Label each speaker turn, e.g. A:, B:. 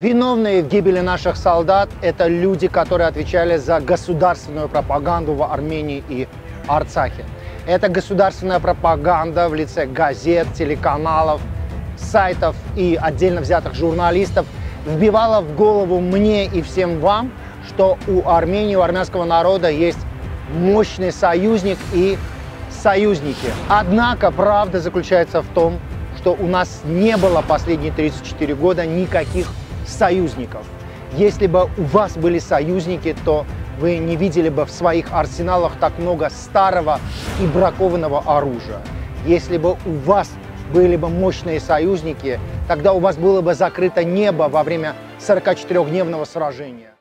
A: Виновные в гибели наших солдат – это люди, которые отвечали за государственную пропаганду в Армении и Арцахе. Это государственная пропаганда в лице газет, телеканалов, сайтов и отдельно взятых журналистов вбивала в голову мне и всем вам, что у Армении, у армянского народа есть мощный союзник и союзники. Однако правда заключается в том, что у нас не было последние 34 года никаких союзников. Если бы у вас были союзники, то вы не видели бы в своих арсеналах так много старого и бракованного оружия. Если бы у вас были бы мощные союзники, тогда у вас было бы закрыто небо во время 44-дневного сражения.